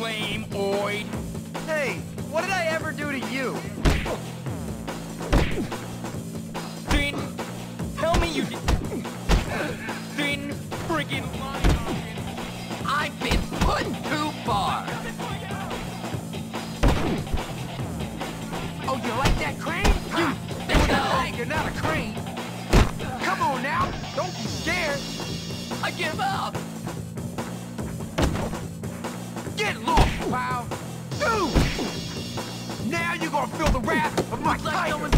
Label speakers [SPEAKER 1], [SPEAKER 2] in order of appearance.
[SPEAKER 1] Lame oid.
[SPEAKER 2] Hey, what did I ever do to you?
[SPEAKER 1] Thin. Tell me you did. Thin friggin' line.
[SPEAKER 3] I've been put too far.
[SPEAKER 2] Oh, you like that crane? You,
[SPEAKER 3] There we
[SPEAKER 2] a tiger, not a crane. Come on now, don't be scared.
[SPEAKER 3] I give up.
[SPEAKER 2] Get lost, pal. Dude! Now you're gonna feel the wrath of my tiger.